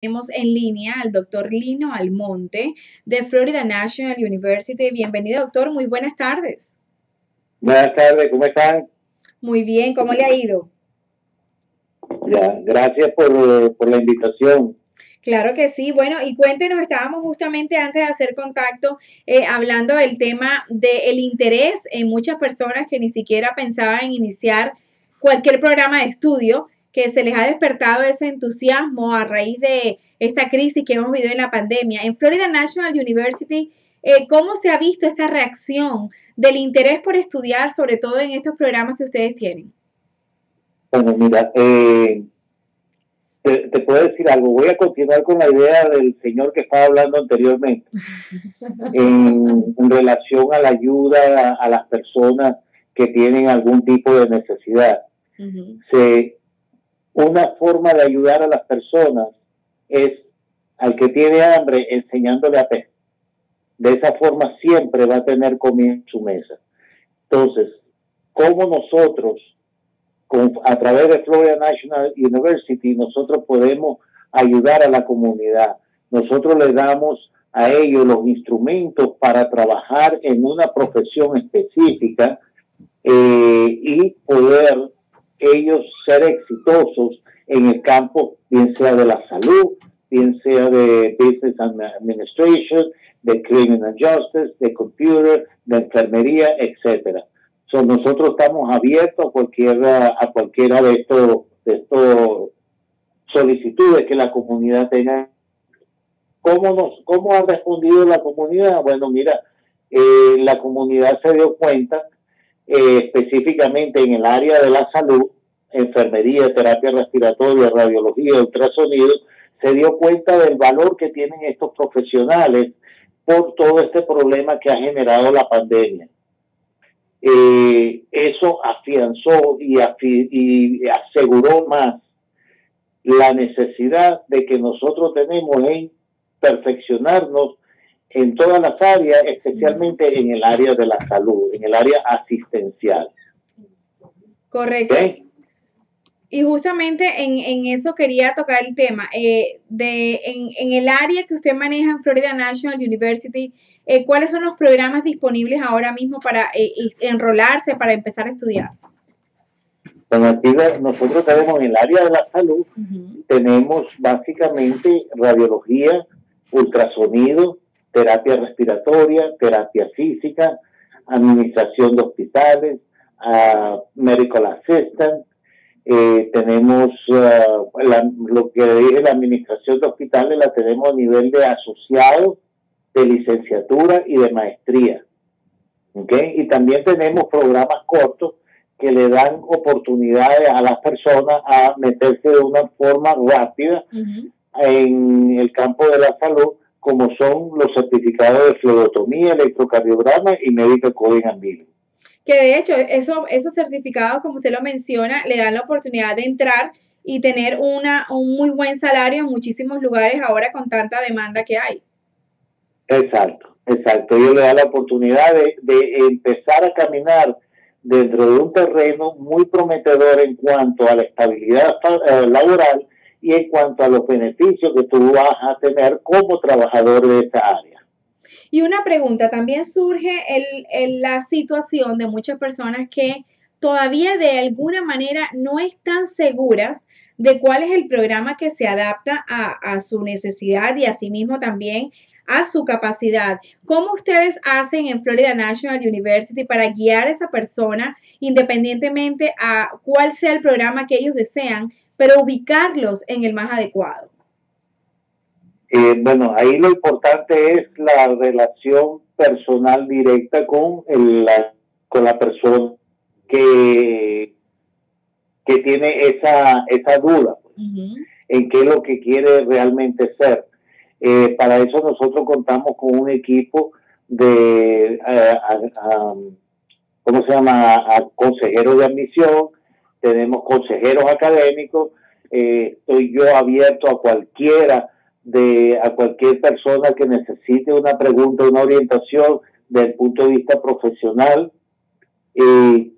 Tenemos en línea al doctor Lino Almonte de Florida National University. Bienvenido, doctor. Muy buenas tardes. Buenas tardes, ¿cómo están? Muy bien, ¿cómo le ha ido? Ya, gracias por, la invitación. Claro que sí. Bueno, y cuéntenos, estábamos justamente antes de hacer contacto eh, hablando del tema del interés en muchas personas que ni siquiera pensaban en iniciar cualquier programa de estudio que se les ha despertado ese entusiasmo a raíz de esta crisis que hemos vivido en la pandemia. En Florida National University, eh, ¿cómo se ha visto esta reacción del interés por estudiar, sobre todo en estos programas que ustedes tienen? Bueno, mira, eh, te, puedo decir algo. Voy a continuar con la idea del señor que estaba hablando anteriormente en, relación a la ayuda a, las personas que tienen algún tipo de necesidad. Se una forma de ayudar a las personas es al que tiene hambre enseñándole a pescar. De esa forma siempre va a tener comida en su mesa. Entonces, ¿cómo nosotros, a través de Florida National University, nosotros podemos ayudar a la comunidad? Nosotros le damos a ellos los instrumentos para trabajar en una profesión específica eh, y poder ellos ser exitosos en el campo, bien sea de la salud, bien sea de Business Administration, de Criminal Justice, de Computer, de enfermería, etcétera. So, nosotros estamos abiertos a cualquiera, a cualquiera de estos, estos solicitudes que la comunidad tenga. ¿Cómo, nos, ¿Cómo ha respondido la comunidad? Bueno, mira, eh, la comunidad se dio cuenta eh, específicamente en el área de la salud, enfermería, terapia respiratoria, radiología, ultrasonido, se dio cuenta del valor que tienen estos profesionales por todo este problema que ha generado la pandemia. Eh, eso afianzó y, y aseguró más la necesidad de que nosotros tenemos en perfeccionarnos en todas las áreas, especialmente en el área de la salud, en el área asistencial. Correcto. Y justamente en, eso quería tocar el tema. Eh, de, en, el área que usted maneja en Florida National University, eh, ¿cuáles son los programas disponibles ahora mismo para eh, enrolarse, para empezar a estudiar? Nosotros tenemos en el área de la salud, tenemos básicamente radiología, ultrasonido, terapia respiratoria, terapia física, administración de hospitales, uh, medical assistant, eh, tenemos uh, lo que dije, la administración de hospitales la tenemos a nivel de asociado, de licenciatura y de maestría. ¿okay? Y también tenemos programas cortos que le dan oportunidades a las personas a meterse de una forma rápida en el campo de la salud como son los certificados de fluodotomía, electrocardiograma y médico coding and Que de hecho, eso, esos certificados, como usted lo menciona, le dan la oportunidad de entrar y tener una, un muy buen salario en muchísimos lugares ahora con tanta demanda que hay. Exacto, exacto. Ellos le dan la oportunidad de, de empezar a caminar dentro de un terreno muy prometedor en cuanto a la estabilidad eh, laboral y en cuanto a los beneficios que tú vas a tener como trabajador de esa área. Y una pregunta, también surge el, la situación de muchas personas que todavía de alguna manera no están seguras de cuál es el programa que se adapta a, a su necesidad y asimismo también a su capacidad. ¿Cómo ustedes hacen en Florida National University para guiar a esa persona independientemente a cuál sea el programa que ellos desean? Pero ubicarlos en el más adecuado. Eh, bueno, ahí lo importante es la relación personal directa con, la, con la persona que, que tiene esa, esa duda pues, en qué es lo que quiere realmente ser. Eh, para eso nosotros contamos con un equipo de, eh, ¿cómo se llama?, consejeros de admisión, tenemos consejeros académicos, eh, estoy yo abierto a cualquiera de a cualquier persona que necesite una pregunta, una orientación desde el punto de vista profesional. Y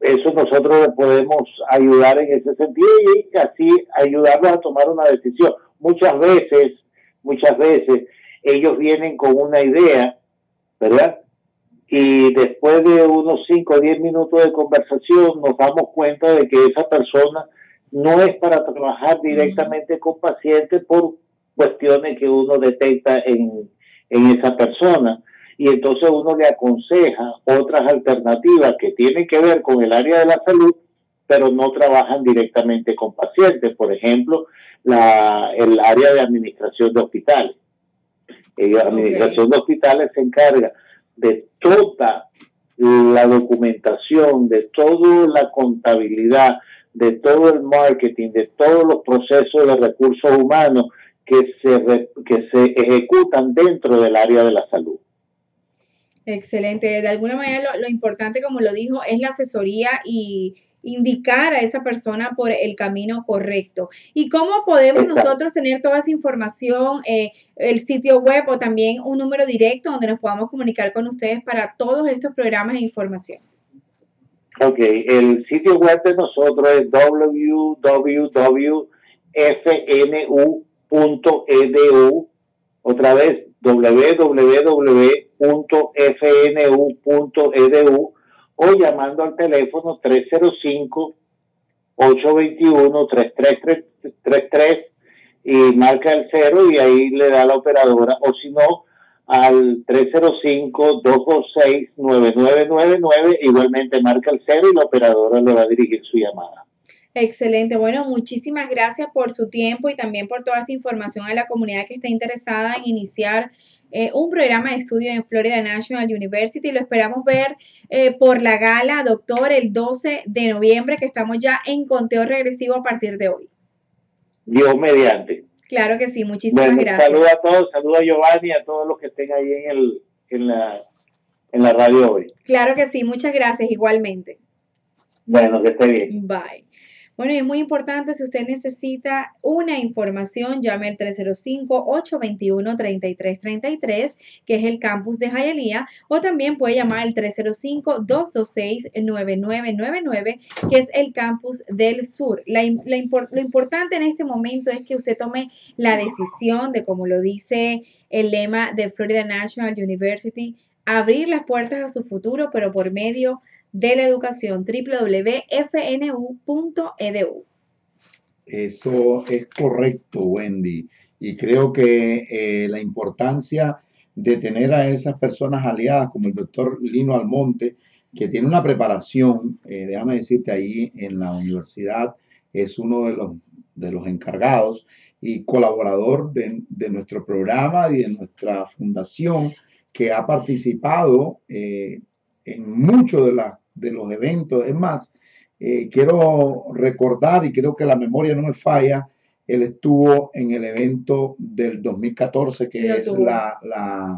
eso nosotros podemos ayudar en ese sentido y así ayudarlos a tomar una decisión. muchas veces, muchas veces, ellos vienen con una idea, ¿verdad? Y después de unos 5 o 10 minutos de conversación nos damos cuenta de que esa persona no es para trabajar directamente con pacientes por cuestiones que uno detecta en, en esa persona. Y entonces uno le aconseja otras alternativas que tienen que ver con el área de la salud, pero no trabajan directamente con pacientes. Por ejemplo, la, el área de administración de hospitales. La administración de hospitales se encarga de toda la documentación, de toda la contabilidad, de todo el marketing, de todos los procesos de recursos humanos que se, que se ejecutan dentro del área de la salud. Excelente. De alguna manera lo, importante, como lo dijo, es la asesoría y indicar a esa persona por el camino correcto. ¿Y cómo podemos nosotros tener toda esa información, eh, el sitio web o también un número directo donde nos podamos comunicar con ustedes para todos estos programas e información? Ok, el sitio web de nosotros es www.fnu.edu. Otra vez, www.fnu.edu o llamando al teléfono 305 821 3333 y marca el cero y ahí le da la operadora o si no al 305-226-9999, igualmente marca el cero y la operadora le va a dirigir su llamada. Excelente. Bueno, muchísimas gracias por su tiempo y también por toda esta información a la comunidad que está interesada en iniciar eh, un programa de estudio en Florida National University. Lo esperamos ver eh, por la gala, doctor, el 12 de noviembre, que estamos ya en conteo regresivo a partir de hoy. Dios mediante. Claro que sí, muchísimas gracias. Saludos a todos, saludos a Giovanni y a todos los que estén ahí en, el, en, la, en la radio hoy. Claro que sí, muchas gracias igualmente. Bueno, que esté bien. Bye. Bueno, y es muy importante, si usted necesita una información, llame al 305-821-3333, que es el campus de Hialeah, o también puede llamar al 305-226-9999, que es el campus del sur. lo importante en este momento es que usted tome la decisión de, como lo dice el lema de Florida National University, abrir las puertas a su futuro, pero por medio de la educación www.fnu.edu. Eso es correcto, Wendy. Y creo que eh, la importancia de tener a esas personas aliadas como el doctor Lino Almonte, que tiene una preparación, eh, déjame decirte, ahí en la universidad, es uno de los, de los encargados y colaborador de, nuestro programa y de nuestra fundación, que ha participado eh, en muchos de las de los eventos. Es más, eh, quiero recordar y creo que la memoria no me falla, él estuvo en el evento del 2014, que es la, la,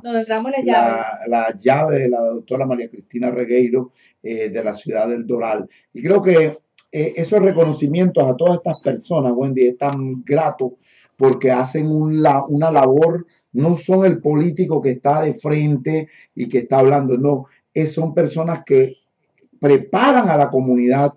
la, llave de la doctora María Cristina Regueiro eh, de la ciudad del Doral. Y creo que eh, esos reconocimientos a todas estas personas, Wendy, es tan grato porque hacen una labor, no son el político que está de frente y que está hablando, no, son personas que preparan a la comunidad,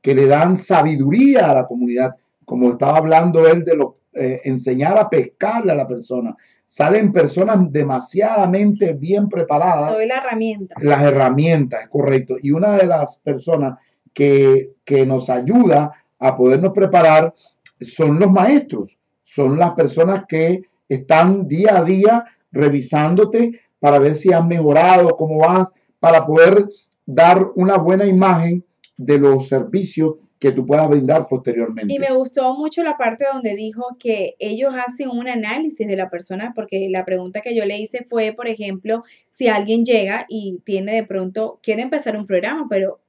que le dan sabiduría a la comunidad, como estaba hablando él de lo, eh, enseñar a pescarle a la persona. Salen personas demasiadamente bien preparadas. Doy la herramienta. Las herramientas, es correcto. Y una de las personas que, que nos ayuda a podernos preparar son los maestros, son las personas que están día a día revisándote para ver si has mejorado, cómo vas, para poder dar una buena imagen de los servicios que tú puedas brindar posteriormente. Y me gustó mucho la parte donde dijo que ellos hacen un análisis de la persona, porque la pregunta que yo le hice fue, por ejemplo, si alguien llega y tiene de pronto, quiere empezar un programa, pero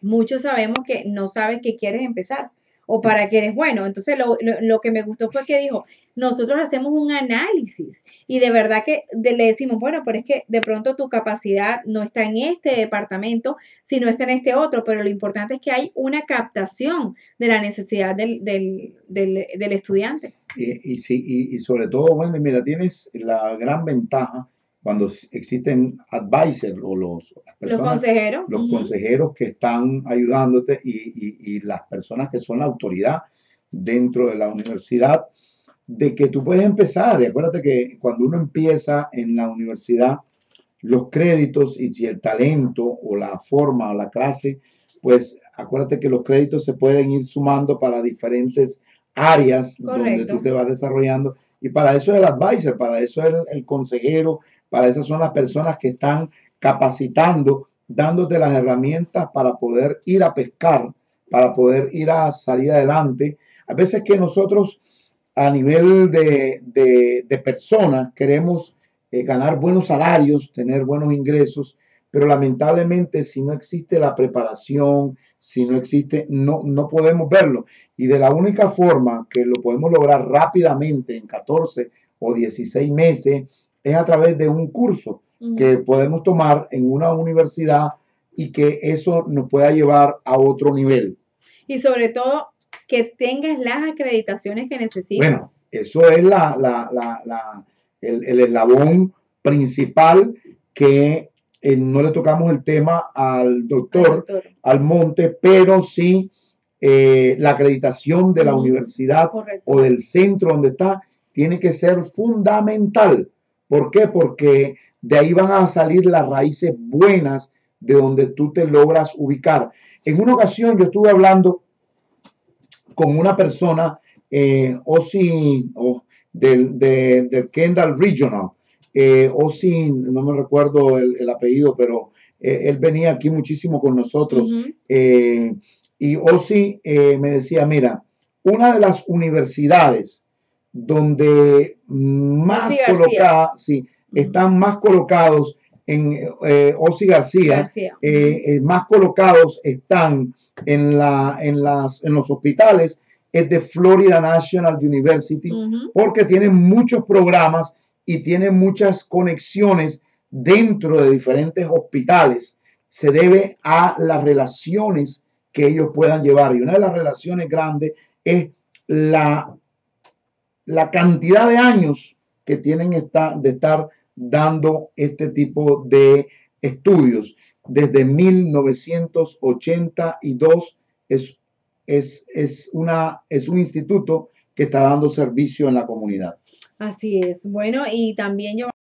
muchos sabemos que no sabes que quieres empezar o para qué eres bueno. Entonces, lo, lo, que me gustó fue que dijo, nosotros hacemos un análisis y de verdad que le decimos, bueno, pero es que de pronto tu capacidad no está en este departamento, sino está en este otro, pero lo importante es que hay una captación de la necesidad del, del, del, estudiante. Y, y, sí, y, y sobre todo, Wendy, mira, tienes la gran ventaja cuando existen advisors o los, los consejeros, los consejeros que están ayudándote y, y, las personas que son la autoridad dentro de la universidad, de que tú puedes empezar. Y acuérdate que cuando uno empieza en la universidad, los créditos y si el talento o la forma o la clase, pues acuérdate que los créditos se pueden ir sumando para diferentes áreas donde tú te vas desarrollando. Y para eso es el advisor, para eso es el, consejero, para esas son las personas que están capacitando, dándote las herramientas para poder ir a pescar, para poder ir a salir adelante. A veces que nosotros a nivel de, de, personas queremos eh, ganar buenos salarios, tener buenos ingresos, pero lamentablemente si no existe la preparación, si no existe, no, no podemos verlo. Y de la única forma que lo podemos lograr rápidamente en 14 o 16 meses es a través de un curso que podemos tomar en una universidad y que eso nos pueda llevar a otro nivel. Y sobre todo que tengas las acreditaciones que necesitas. Bueno, eso es la, la, la, el, el, eslabón principal que eh, no le tocamos el tema al doctor, al monte, pero sí eh, la acreditación de la universidad o del centro donde está tiene que ser fundamental. ¿Por qué? Porque de ahí van a salir las raíces buenas de donde tú te logras ubicar. En una ocasión yo estuve hablando con una persona, eh, o si, del, del Kendall Regional, eh, sin no me recuerdo el, apellido, pero eh, él venía aquí muchísimo con nosotros. Eh, y Osi eh, me decía, mira, una de las universidades donde más colocadas, sí, están más colocados en Osi García, más colocados están en, la, en, las, en los hospitales es de Florida National University, porque tienen muchos programas y tiene muchas conexiones dentro de diferentes hospitales. Se debe a las relaciones que ellos puedan llevar. Y una de las relaciones grandes es la, la cantidad de años que tienen esta, de estar dando este tipo de estudios. Desde 1982 es, es, es, una, es un instituto que está dando servicio en la comunidad. Así es. Bueno, y también yo